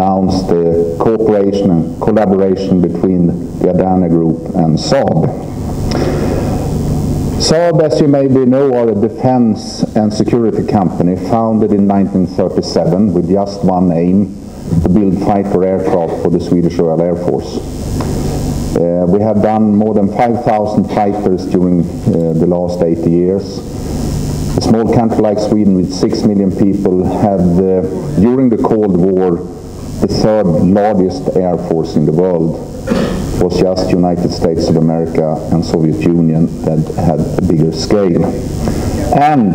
announced the cooperation and collaboration between the Adani Group and Saab. Saab, as you maybe know, are a defense and security company founded in 1937 with just one aim, to build fighter aircraft for the Swedish Royal Air Force. Uh, we have done more than 5,000 fighters during uh, the last 80 years. A small country like Sweden with 6 million people had, uh, during the Cold War, the third largest air force in the world. Was just United States of America and Soviet Union that had a bigger scale. And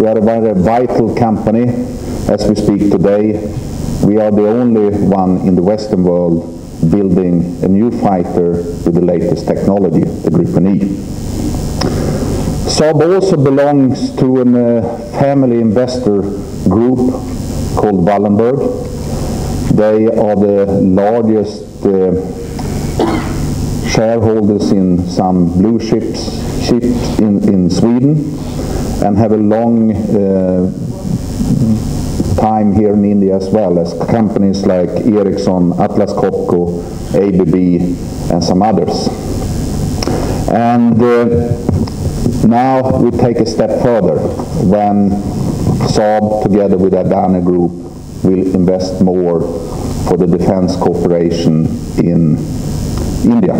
we are a very vital company as we speak today. We are the only one in the Western world building a new fighter with the latest technology, the Gripen E. Saab also belongs to a uh, family investor group called Wallenberg. They are the largest uh, shareholders in some blue chips, in, Sweden and have a long uh, time here in India as well as companies like Ericsson, Atlas Copco, ABB, and some others. And uh, now we take a step further when Saab, together with Adani Group, will invest more for the defense cooperation in India.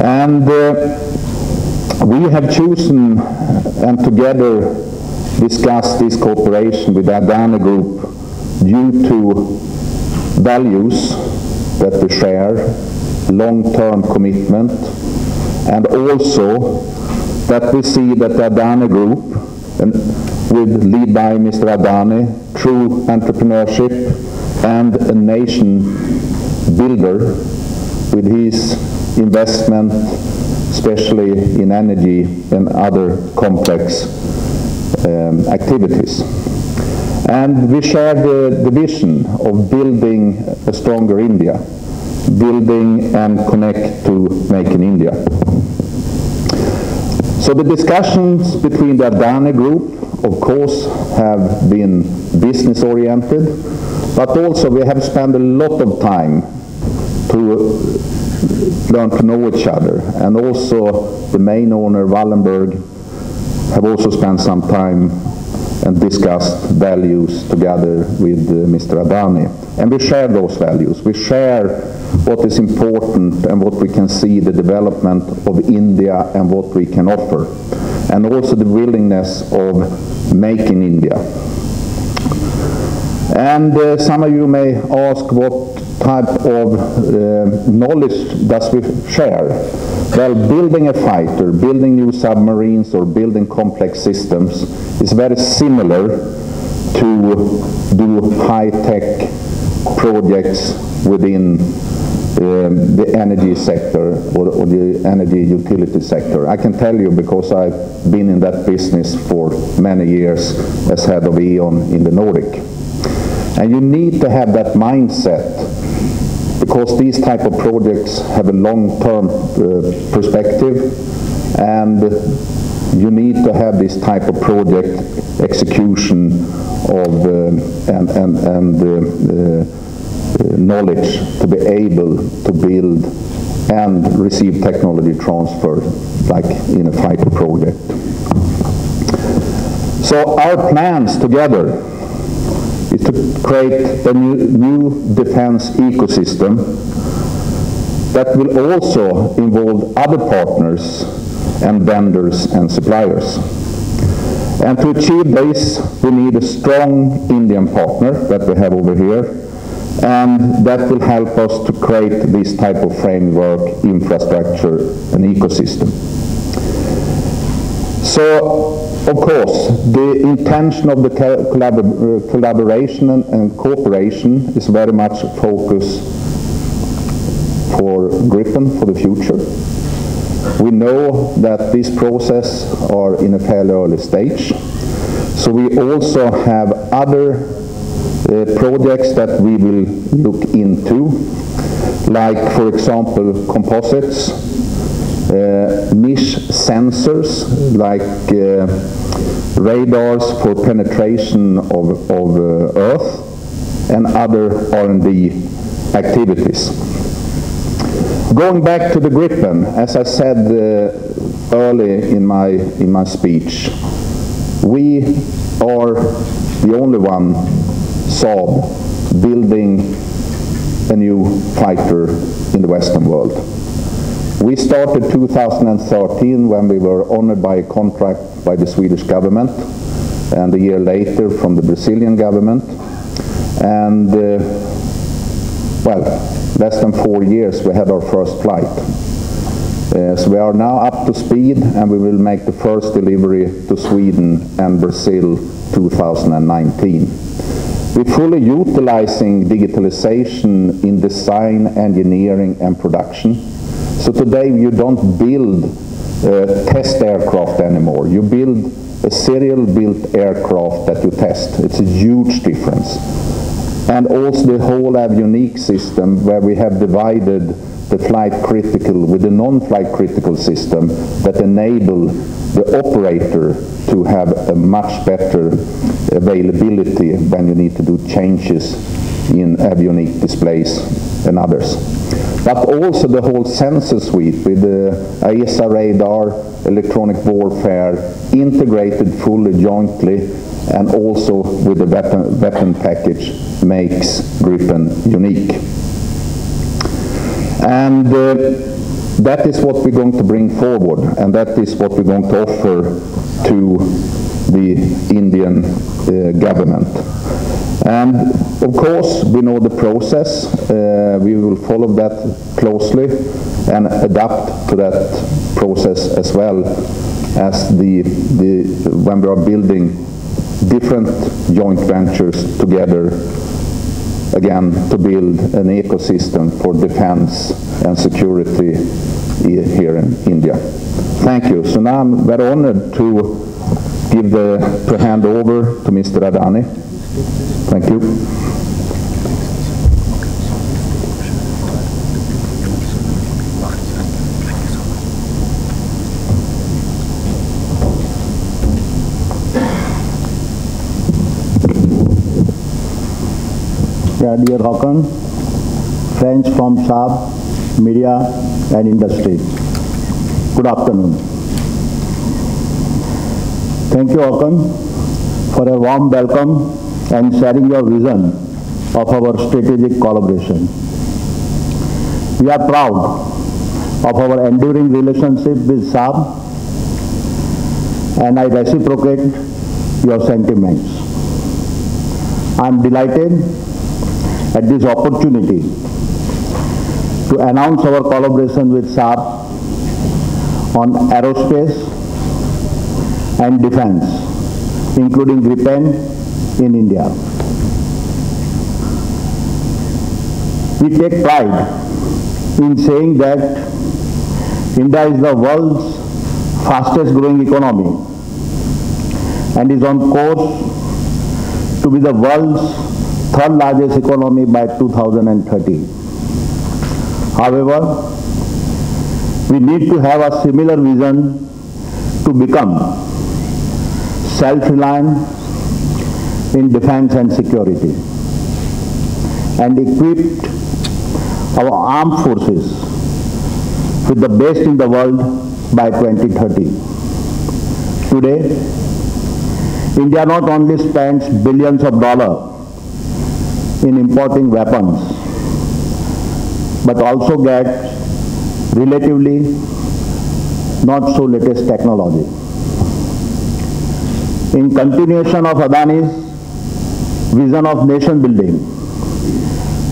And uh, we have chosen and together discussed this cooperation with the Adani Group due to values that we share, long-term commitment, and also that we see that the Adani Group, and with lead by Mr. Adani, true entrepreneurship and a nation builder with his investment, especially in energy and other complex um, activities. And we share the, the vision of building a stronger India, building and connect to make in India. So the discussions between the Adani Group, of course, have been business oriented, but also we have spent a lot of time to learn to know each other. And also the main owner, Wallenberg, have also spent some time and discussed values together with uh, Mr. Adani. And we share those values. We share what is important and what we can see the development of India and what we can offer. And also the willingness of making India. And uh, some of you may ask what type of uh, knowledge does we share? Well, building a fighter, building new submarines or building complex systems is very similar to do high-tech projects within um, the energy sector or, or, the energy utility sector. I can tell you because I've been in that business for many years as head of E.ON in the Nordic. And you need to have that mindset because these type of projects have a long-term uh, perspective and you need to have this type of project execution of uh, and, and, and uh, uh knowledge to be able to build and receive technology transfer like in a fighter project. So our plans together is to create a new, new defense ecosystem that will also involve other partners and vendors and suppliers. And to achieve this, we need a strong Indian partner that we have over here, and that will help us to create this type of framework, infrastructure, and ecosystem. So of course, the intention of the collab uh, collaboration and, and, cooperation is very much focused for Gripen for the future. We know that this process are in a fairly early stage. So we also have other projects that we will look into, like, for example, composites, uh, niche sensors like uh, radars for penetration of, of uh, Earth and other R&D activities. Going back to the Gripen, as I said uh, early in my, in my speech, we are the only one, Saab, building a new fighter in the Western world. We started 2013 when we were honored by a contract by the Swedish government and a year later from the Brazilian government. And uh, well, less than four years we had our first flight. Uh, so we are now up to speed and we will make the first delivery to Sweden and Brazil 2019. We're fully utilizing digitalization in design, engineering and production. So today you don't build uh, test aircraft anymore. You build a serial built aircraft that you test. It's a huge difference. And also the whole avionics system where we have divided the flight critical with the non-flight critical system that enable the operator to have a much better availability when you need to do changes in avionic displays and others. But also the whole sensor suite with the AESA radar, electronic warfare, integrated fully jointly, and also with the weapon, weapon package makes Gripen unique. And uh, that is what we're going to bring forward, and that is what we're going to offer to the Indian uh, government. And of course, we know the process. Uh, we will follow that closely and adapt to that process as well as the, the when we are building different joint ventures together again to build an ecosystem for defense and security here in India. Thank you. So now I'm very honored to give the to hand over to Mr. Adani. Thank you. Dear Håkan, friends from Saab, media and industry. Good afternoon. Thank you, Håkan, for a warm welcome and sharing your vision of our strategic collaboration. We are proud of our enduring relationship with Saab and I reciprocate your sentiments. I am delighted at this opportunity to announce our collaboration with Saab on aerospace and defense, including Gripen in India. We take pride in saying that India is the world's fastest growing economy and is on course to be the world's third largest economy by 2030. However, we need to have a similar vision to become self-reliant in defense and security and equipped our armed forces with the best in the world by 2030. Today, India not only spends billions of dollars in importing weapons, but also gets relatively not so latest technology. In continuation of Adani's vision of nation building,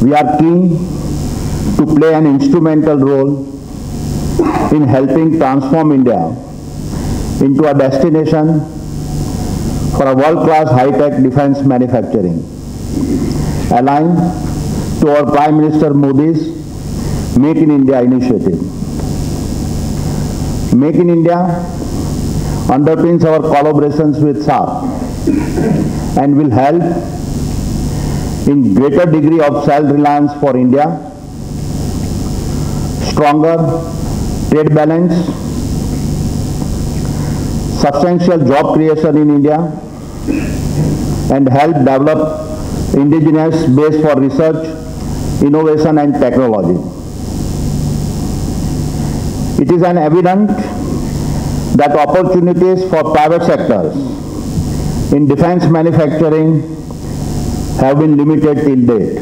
we are keen to play an instrumental role in helping transform India into a destination for a world-class high-tech defense manufacturing aligned to our Prime Minister Modi's Make in India initiative. Make in India underpins our collaborations with Saab. And will help in greater degree of self-reliance for India, stronger trade balance, substantial job creation in India, and help develop indigenous base for research, innovation and technology. It is an evident that opportunities for private sectors in defense manufacturing have been limited till date,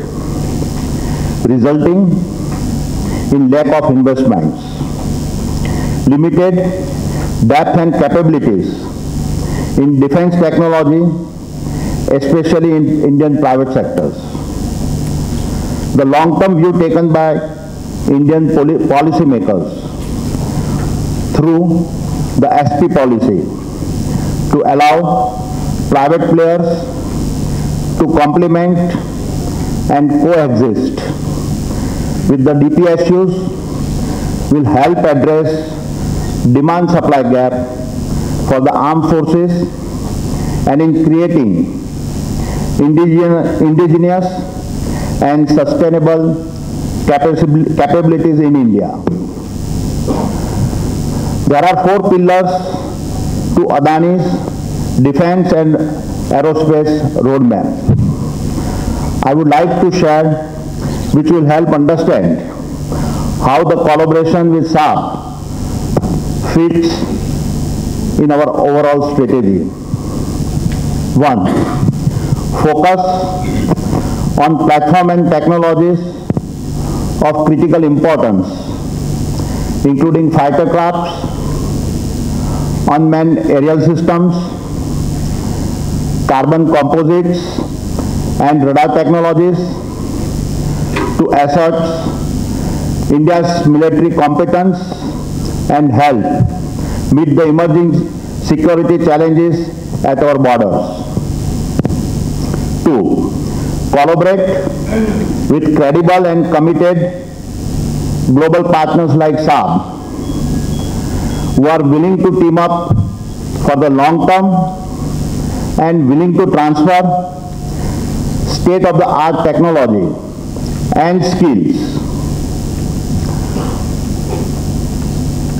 resulting in lack of investments, limited depth and capabilities in defense technology, especially in Indian private sectors. The long-term view taken by Indian poli policymakers through the SP policy to allow private players to complement and coexist with the DPSUs will help address demand supply gap for the armed forces and in creating indigenous and sustainable capabilities in India. There are four pillars to Adani's defense and aerospace roadmap. I would like to share which will help understand how the collaboration with Saab fits in our overall strategy. One, focus on platform and technologies of critical importance, including fighter crafts, unmanned aerial systems, carbon composites and radar technologies to assert India's military competence and help meet the emerging security challenges at our borders. Two, collaborate with credible and committed global partners like Saab who are willing to team up for the long term and willing to transfer state-of-the-art technology and skills.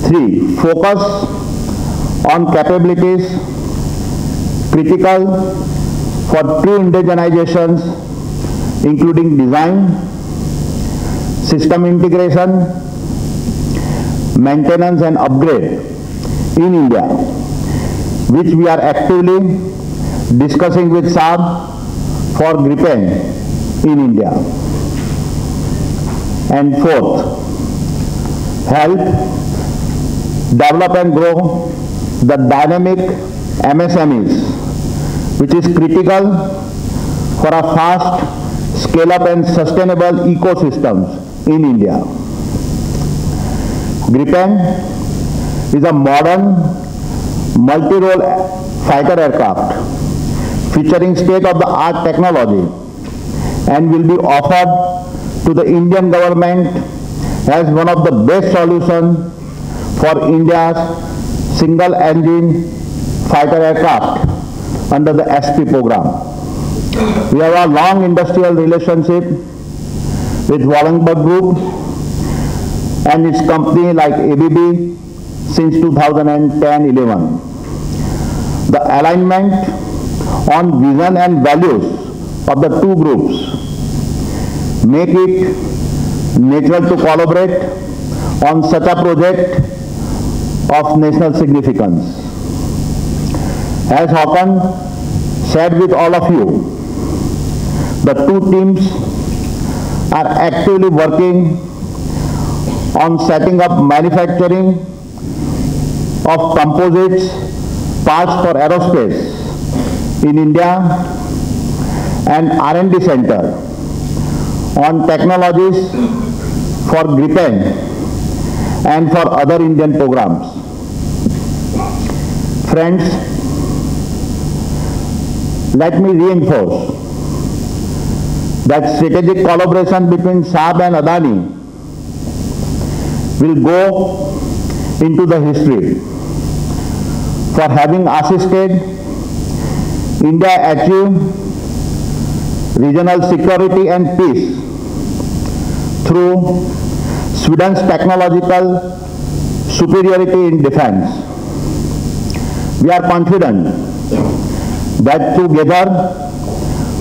Three, focus on capabilities critical for true indogenizations including design, system integration, maintenance and upgrade in India, which we are actively discussing with Saab for Gripen in India. And fourth, help develop and grow the dynamic MSMEs, which is critical for a fast scale-up and sustainable ecosystems in India. Gripen is a modern multi-role fighter aircraft featuring state-of-the-art technology and will be offered to the Indian government as one of the best solutions for India's single-engine fighter aircraft under the SP program. We have a long industrial relationship with Wallenberg Group and its company like ABB since 2010-11. The alignment on vision and values of the two groups make it natural to collaborate on such a project of national significance. As Hakan said with all of you, the two teams are actively working on setting up manufacturing of composites parts for aerospace in India and R&D center on technologies for Gripen and for other Indian programs. Friends, let me reinforce that strategic collaboration between Saab and Adani will go into the history for having assisted India achieve regional security and peace through Sweden's technological superiority in defense. We are confident that together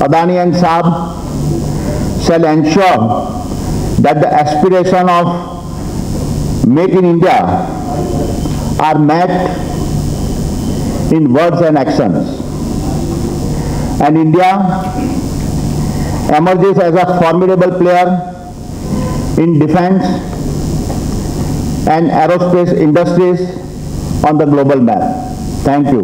Adani and Saab shall ensure that the aspiration of Make in India are met in words and actions. And India emerges as a formidable player in defense and aerospace industries on the global map. Thank you.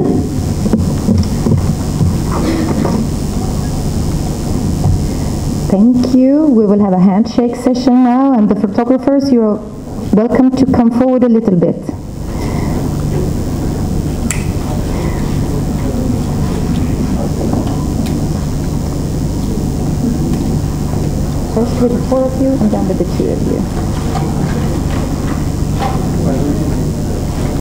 Thank you. We will have a handshake session now, and the photographers, you're welcome to come forward a little bit. First with the four of you, and then with the two of you.